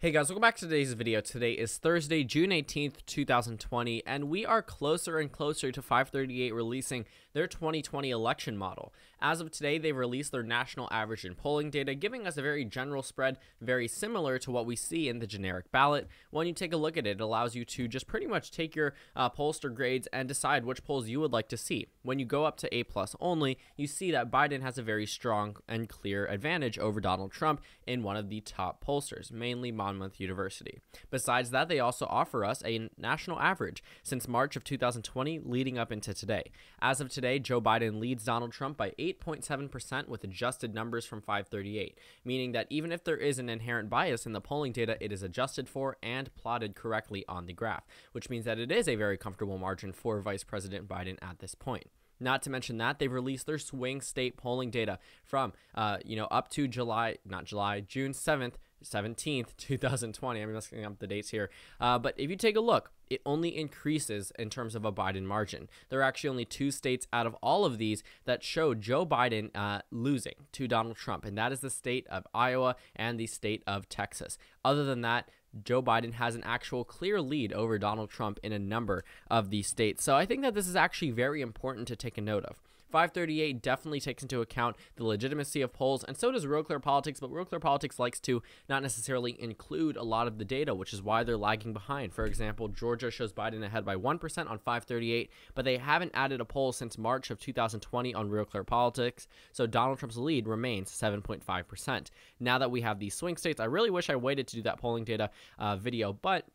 Hey guys, welcome back to today's video. Today is Thursday, June 18th, 2020, and we are closer and closer to 538 releasing their 2020 election model. As of today, they've released their national average in polling data, giving us a very general spread, very similar to what we see in the generic ballot. When you take a look at it, it allows you to just pretty much take your uh, pollster grades and decide which polls you would like to see. When you go up to A plus only, you see that Biden has a very strong and clear advantage over Donald Trump in one of the top pollsters, mainly Monmouth University. Besides that, they also offer us a national average since March of 2020 leading up into today. As of today, Joe Biden leads Donald Trump by 8.7% with adjusted numbers from 538, meaning that even if there is an inherent bias in the polling data, it is adjusted for and plotted correctly on the graph, which means that it is a very comfortable margin for Vice President Biden at this point. Not to mention that they've released their swing state polling data from, uh, you know, up to July, not July, June 7th 17th, 2020. I'm messing up the dates here. Uh, but if you take a look, it only increases in terms of a Biden margin. There are actually only two states out of all of these that show Joe Biden uh, losing to Donald Trump, and that is the state of Iowa and the state of Texas. Other than that, Joe Biden has an actual clear lead over Donald Trump in a number of these states. So I think that this is actually very important to take a note of. 538 definitely takes into account the legitimacy of polls, and so does Real Clear Politics, but Real Clear Politics likes to not necessarily include a lot of the data, which is why they're lagging behind. For example, Georgia shows Biden ahead by 1% on 538, but they haven't added a poll since March of 2020 on Real Clear Politics, so Donald Trump's lead remains 7.5%. Now that we have these swing states, I really wish I waited to do that polling data uh, video, but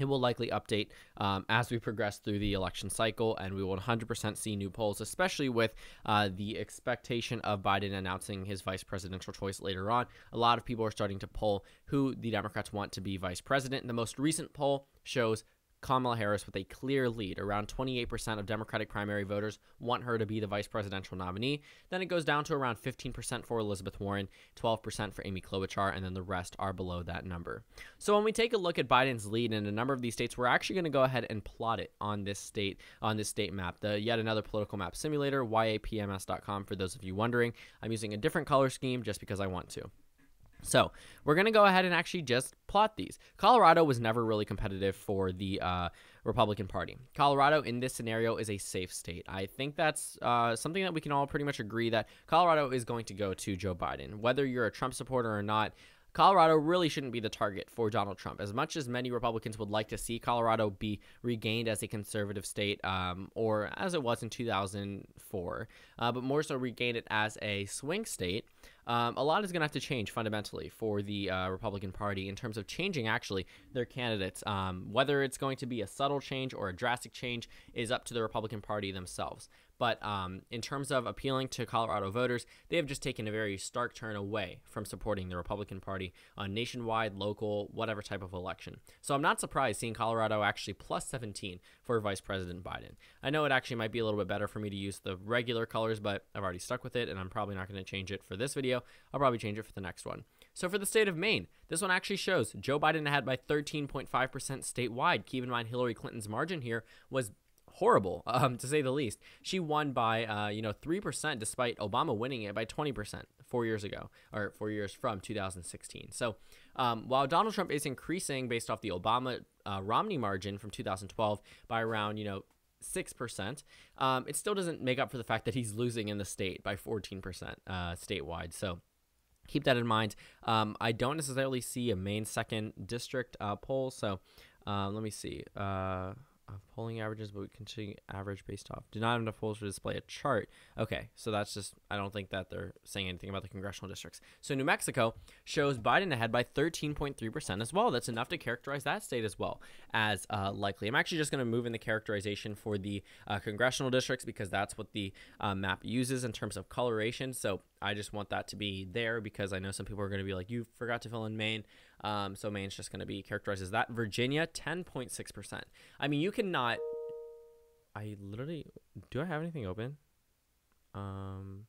it will likely update um, as we progress through the election cycle, and we will 100% see new polls, especially with uh, the expectation of Biden announcing his vice presidential choice later on. A lot of people are starting to poll who the Democrats want to be vice president. The most recent poll shows Kamala Harris with a clear lead. Around 28% of Democratic primary voters want her to be the vice presidential nominee. Then it goes down to around 15% for Elizabeth Warren, 12% for Amy Klobuchar, and then the rest are below that number. So when we take a look at Biden's lead in a number of these states, we're actually going to go ahead and plot it on this state on this state map. The yet another political map simulator, yapms.com for those of you wondering. I'm using a different color scheme just because I want to. So we're going to go ahead and actually just plot these. Colorado was never really competitive for the uh, Republican Party. Colorado, in this scenario, is a safe state. I think that's uh, something that we can all pretty much agree that Colorado is going to go to Joe Biden. Whether you're a Trump supporter or not, Colorado really shouldn't be the target for Donald Trump. As much as many Republicans would like to see Colorado be regained as a conservative state, um, or as it was in 2004, uh, but more so regain it as a swing state, um, a lot is going to have to change fundamentally for the uh, Republican Party in terms of changing actually their candidates. Um, whether it's going to be a subtle change or a drastic change is up to the Republican Party themselves. But um, in terms of appealing to Colorado voters, they have just taken a very stark turn away from supporting the Republican Party on nationwide, local, whatever type of election. So I'm not surprised seeing Colorado actually plus 17 for Vice President Biden. I know it actually might be a little bit better for me to use the regular colors, but I've already stuck with it, and I'm probably not going to change it for this video. I'll probably change it for the next one. So for the state of Maine, this one actually shows Joe Biden ahead by 13.5% statewide. Keep in mind Hillary Clinton's margin here was horrible, um, to say the least. She won by, uh, you know, 3% despite Obama winning it by 20% four years ago, or four years from 2016. So um, while Donald Trump is increasing based off the Obama uh, Romney margin from 2012 by around, you know, 6%, um, it still doesn't make up for the fact that he's losing in the state by 14% uh, statewide. So keep that in mind. Um, I don't necessarily see a Maine second district uh, poll. So uh, let me see. Uh, of polling averages, but we continue average based off. Do not have enough polls to display a chart. Okay, so that's just, I don't think that they're saying anything about the congressional districts. So New Mexico shows Biden ahead by 13.3% as well. That's enough to characterize that state as well as uh, likely. I'm actually just going to move in the characterization for the uh, congressional districts because that's what the uh, map uses in terms of coloration. So I just want that to be there because I know some people are going to be like, you forgot to fill in Maine. Um, so Maine's just going to be characterized as that. Virginia, 10.6%. I mean, you cannot. I literally. Do I have anything open? Um,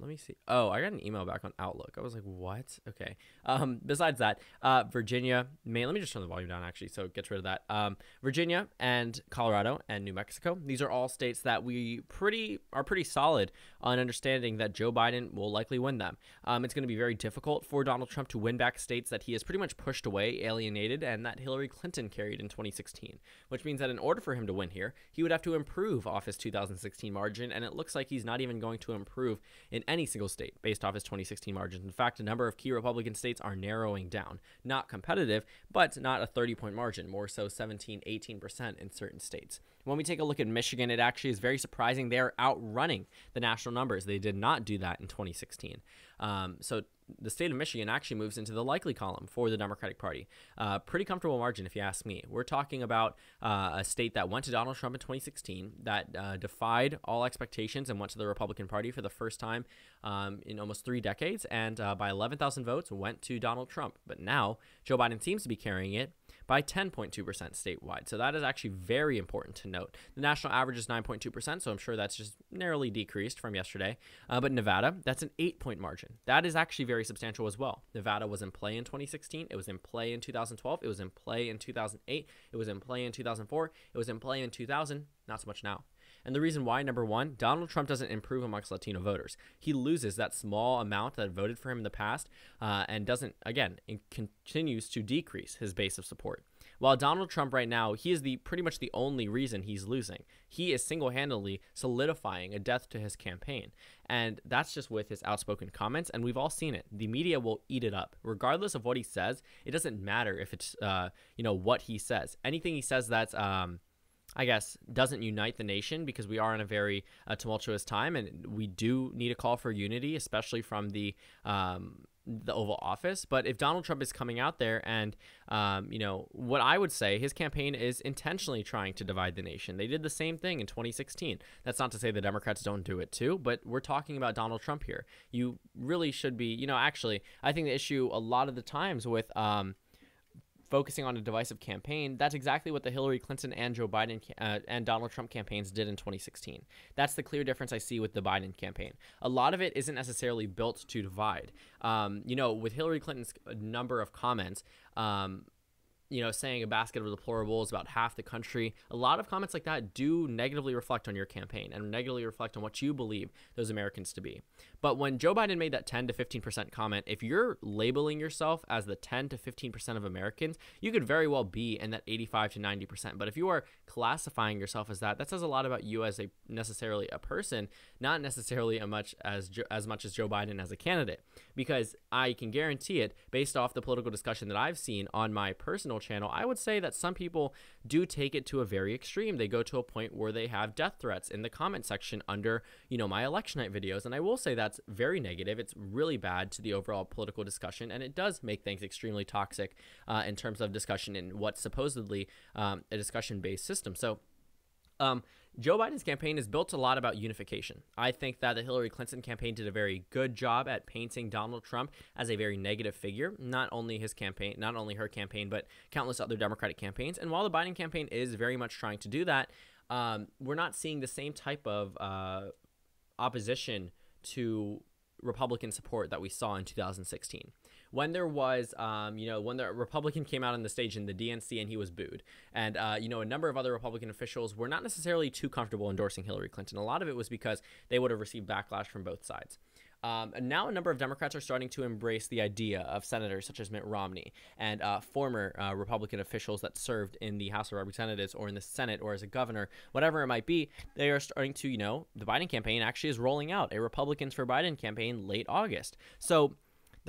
let me see. Oh, I got an email back on Outlook. I was like, what? Okay. Um, besides that, uh, Virginia, Maine. Let me just turn the volume down actually, so it gets rid of that. Um, Virginia and Colorado and New Mexico. These are all states that we pretty are pretty solid on understanding that Joe Biden will likely win them. Um, it's going to be very difficult for Donald Trump to win back states that he has pretty much pushed away, alienated, and that Hillary Clinton carried in 2016. Which means that in order for him to win here, he would have to improve off his 2016 margin, and it looks like he's not even going to improve in any single state based off his 2016 margins. In fact, a number of key Republican states are narrowing down. Not competitive, but not a 30 point margin, more so 17, 18% in certain states. When we take a look at Michigan, it actually is very surprising. They are outrunning the national numbers. They did not do that in 2016. Um, so the state of Michigan actually moves into the likely column for the Democratic Party. Uh, pretty comfortable margin, if you ask me. We're talking about uh, a state that went to Donald Trump in 2016, that uh, defied all expectations and went to the Republican Party for the first time um, in almost three decades, and uh, by 11,000 votes went to Donald Trump. But now Joe Biden seems to be carrying it by 10.2% statewide. So that is actually very important to note. The national average is 9.2%, so I'm sure that's just narrowly decreased from yesterday. Uh, but Nevada, that's an eight point margin. That is actually very substantial as well. Nevada was in play in 2016, it was in play in 2012, it was in play in 2008, it was in play in 2004, it was in play in 2000, not so much now. And the reason why, number one, Donald Trump doesn't improve amongst Latino voters. He loses that small amount that voted for him in the past uh, and doesn't, again, continues to decrease his base of support. While Donald Trump right now, he is the pretty much the only reason he's losing. He is single-handedly solidifying a death to his campaign. And that's just with his outspoken comments, and we've all seen it. The media will eat it up, regardless of what he says. It doesn't matter if it's, uh, you know, what he says. Anything he says that's um, I guess, doesn't unite the nation because we are in a very uh, tumultuous time, and we do need a call for unity, especially from the um, the Oval Office. But if Donald Trump is coming out there and, um, you know, what I would say, his campaign is intentionally trying to divide the nation. They did the same thing in 2016. That's not to say the Democrats don't do it too, but we're talking about Donald Trump here. You really should be, you know, actually, I think the issue a lot of the times with, um, focusing on a divisive campaign, that's exactly what the Hillary Clinton and Joe Biden uh, and Donald Trump campaigns did in 2016. That's the clear difference I see with the Biden campaign. A lot of it isn't necessarily built to divide. Um, you know, with Hillary Clinton's number of comments, um, you know, saying a basket of deplorables about half the country. A lot of comments like that do negatively reflect on your campaign and negatively reflect on what you believe those Americans to be. But when Joe Biden made that 10 to 15% comment, if you're labeling yourself as the 10 to 15% of Americans, you could very well be in that 85 to 90%. But if you are classifying yourself as that, that says a lot about you as a necessarily a person, not necessarily as much as as much as Joe Biden as a candidate. Because I can guarantee it based off the political discussion that I've seen on my personal channel, I would say that some people do take it to a very extreme. They go to a point where they have death threats in the comment section under, you know, my election night videos. And I will say that's very negative. It's really bad to the overall political discussion, and it does make things extremely toxic uh, in terms of discussion in what's supposedly um, a discussion based system. So, um, Joe Biden's campaign is built a lot about unification. I think that the Hillary Clinton campaign did a very good job at painting Donald Trump as a very negative figure. Not only his campaign, not only her campaign, but countless other Democratic campaigns. And while the Biden campaign is very much trying to do that, um, we're not seeing the same type of uh, opposition to Republican support that we saw in 2016 when there was, um, you know, when the Republican came out on the stage in the DNC and he was booed, and uh, you know, a number of other Republican officials were not necessarily too comfortable endorsing Hillary Clinton. A lot of it was because they would have received backlash from both sides. Um, and now a number of Democrats are starting to embrace the idea of senators such as Mitt Romney and uh, former uh, Republican officials that served in the House of Representatives or in the Senate or as a governor, whatever it might be. They are starting to, you know, the Biden campaign actually is rolling out a Republicans for Biden campaign late August. So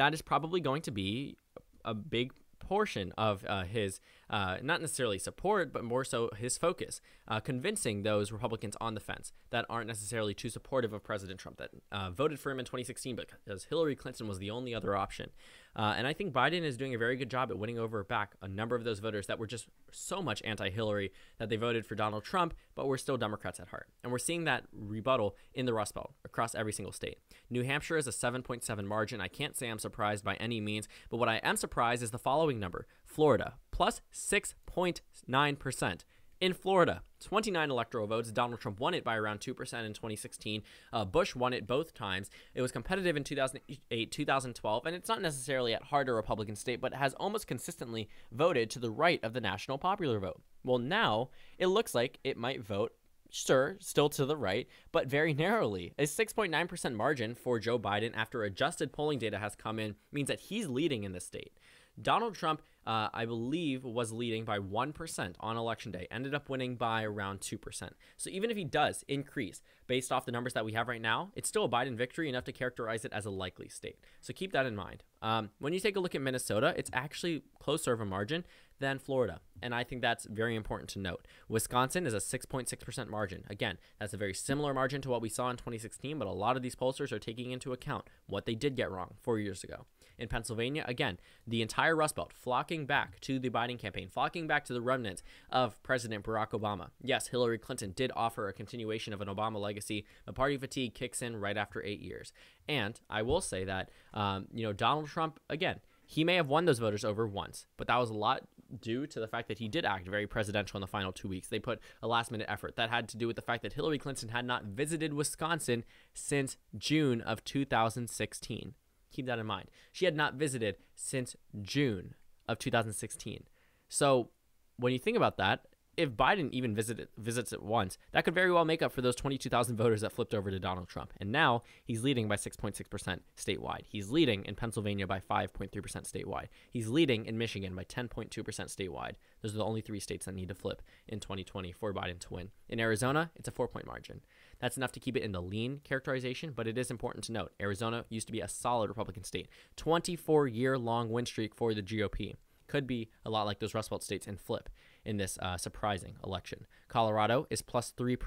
that is probably going to be a big portion of uh, his uh, not necessarily support, but more so his focus, uh, convincing those Republicans on the fence that aren't necessarily too supportive of President Trump, that uh, voted for him in 2016 because Hillary Clinton was the only other option. Uh, and I think Biden is doing a very good job at winning over back a number of those voters that were just so much anti Hillary that they voted for Donald Trump, but were still Democrats at heart. And we're seeing that rebuttal in the Rust Belt across every single state. New Hampshire is a 7.7 margin. I can't say I'm surprised by any means, but what I am surprised is the following number Florida, plus 6.9%. In Florida, 29 electoral votes. Donald Trump won it by around 2% in 2016. Uh, Bush won it both times. It was competitive in 2008, 2012, and it's not necessarily at heart a Republican state, but has almost consistently voted to the right of the national popular vote. Well, now it looks like it might vote sure, still to the right, but very narrowly. A 6.9% margin for Joe Biden after adjusted polling data has come in means that he's leading in the state. Donald Trump, uh, I believe, was leading by 1% on election day, ended up winning by around 2%. So even if he does increase based off the numbers that we have right now, it's still a Biden victory enough to characterize it as a likely state. So keep that in mind. Um, when you take a look at Minnesota, it's actually closer of a margin than Florida. And I think that's very important to note. Wisconsin is a 6.6% margin. Again, that's a very similar margin to what we saw in 2016, but a lot of these pollsters are taking into account what they did get wrong four years ago. In Pennsylvania, again, the entire Rust Belt flocking back to the Biden campaign, flocking back to the remnants of President Barack Obama. Yes, Hillary Clinton did offer a continuation of an Obama legacy, but party fatigue kicks in right after eight years. And I will say that, um, you know, Donald Trump, again, he may have won those voters over once, but that was a lot due to the fact that he did act very presidential in the final two weeks. They put a last minute effort. That had to do with the fact that Hillary Clinton had not visited Wisconsin since June of 2016. Keep that in mind. She had not visited since June of 2016. So when you think about that, if Biden even visited, visits it once, that could very well make up for those 22,000 voters that flipped over to Donald Trump. And now he's leading by 6.6% statewide. He's leading in Pennsylvania by 5.3% statewide. He's leading in Michigan by 10.2% statewide. Those are the only three states that need to flip in 2020 for Biden to win. In Arizona, it's a four point margin. That's enough to keep it in the lean characterization, but it is important to note Arizona used to be a solid Republican state. 24 year long win streak for the GOP. Could be a lot like those Rust Belt states and flip in this uh, surprising election. Colorado is plus 3%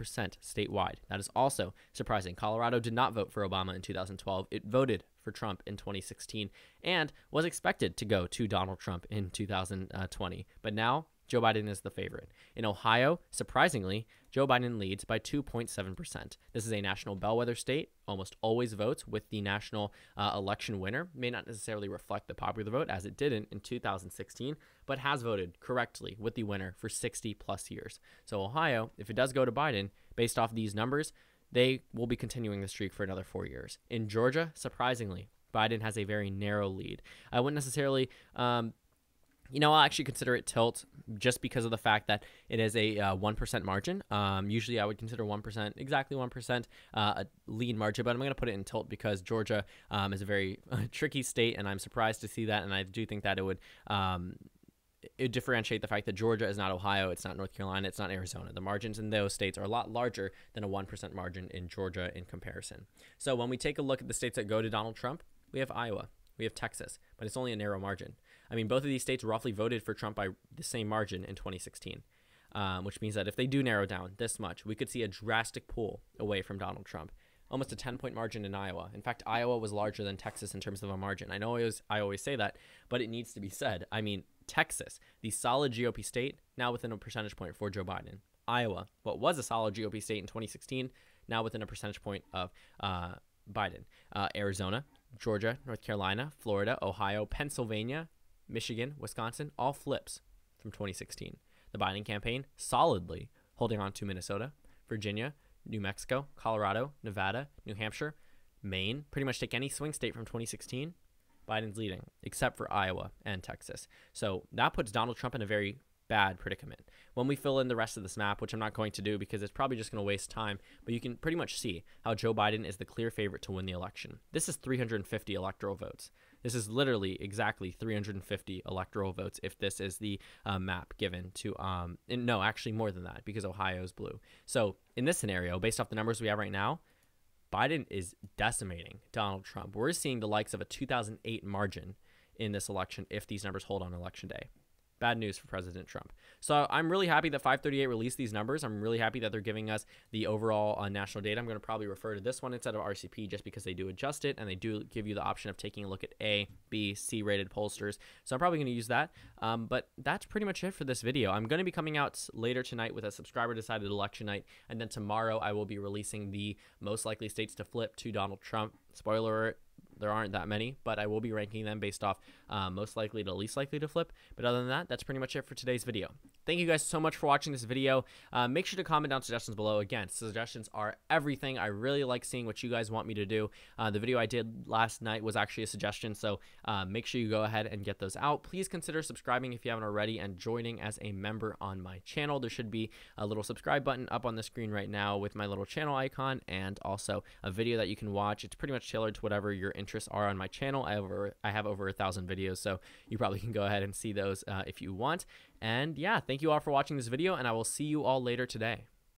statewide. That is also surprising. Colorado did not vote for Obama in 2012. It voted for Trump in 2016 and was expected to go to Donald Trump in 2020. But now Joe Biden is the favorite. In Ohio, surprisingly, Joe Biden leads by 2.7%. This is a national bellwether state, almost always votes with the national uh, election winner. May not necessarily reflect the popular vote as it didn't in 2016, but has voted correctly with the winner for 60 plus years. So, Ohio, if it does go to Biden, based off these numbers, they will be continuing the streak for another four years. In Georgia, surprisingly, Biden has a very narrow lead. I wouldn't necessarily um, you know, I'll actually consider it tilt just because of the fact that it is a uh, 1% margin. Um, usually I would consider 1%, exactly 1%, uh, a lead margin, but I'm going to put it in tilt because Georgia um, is a very tricky state, and I'm surprised to see that. And I do think that it would. Um, it differentiate the fact that Georgia is not Ohio, it's not North Carolina, it's not Arizona. The margins in those states are a lot larger than a 1% margin in Georgia in comparison. So when we take a look at the states that go to Donald Trump, we have Iowa, we have Texas, but it's only a narrow margin. I mean, both of these states roughly voted for Trump by the same margin in 2016, um, which means that if they do narrow down this much, we could see a drastic pull away from Donald Trump. Almost a 10 point margin in Iowa. In fact, Iowa was larger than Texas in terms of a margin. I know I always, I always say that, but it needs to be said. I mean, Texas, the solid GOP state, now within a percentage point for Joe Biden. Iowa, what was a solid GOP state in 2016, now within a percentage point of uh, Biden. Uh, Arizona, Georgia, North Carolina, Florida, Ohio, Pennsylvania, Michigan, Wisconsin, all flips from 2016. The Biden campaign solidly holding on to Minnesota, Virginia, New Mexico, Colorado, Nevada, New Hampshire, Maine. Pretty much take any swing state from 2016. Biden's leading, except for Iowa and Texas. So that puts Donald Trump in a very bad predicament. When we fill in the rest of this map, which I'm not going to do because it's probably just going to waste time, but you can pretty much see how Joe Biden is the clear favorite to win the election. This is 350 electoral votes. This is literally exactly 350 electoral votes if this is the uh, map given to, um, no, actually more than that because Ohio is blue. So in this scenario, based off the numbers we have right now, Biden is decimating Donald Trump. We're seeing the likes of a 2008 margin in this election if these numbers hold on election day bad news for President Trump. So I'm really happy that 538 released these numbers. I'm really happy that they're giving us the overall uh, national data. I'm going to probably refer to this one instead of RCP just because they do adjust it and they do give you the option of taking a look at A, B, C rated pollsters. So I'm probably going to use that. Um, but that's pretty much it for this video. I'm going to be coming out later tonight with a subscriber decided election night. And then tomorrow I will be releasing the most likely states to flip to Donald Trump Spoiler alert, there aren't that many, but I will be ranking them based off uh, most likely to least likely to flip. But other than that, that's pretty much it for today's video. Thank you guys so much for watching this video. Uh, make sure to comment down suggestions below. Again, suggestions are everything. I really like seeing what you guys want me to do. Uh, the video I did last night was actually a suggestion, so uh, make sure you go ahead and get those out. Please consider subscribing if you haven't already and joining as a member on my channel. There should be a little subscribe button up on the screen right now with my little channel icon and also a video that you can watch. It's pretty much tailored to whatever your interests are on my channel. I have over, I have over a thousand videos, so you probably can go ahead and see those uh, if you want. And yeah, thank you all for watching this video, and I will see you all later today.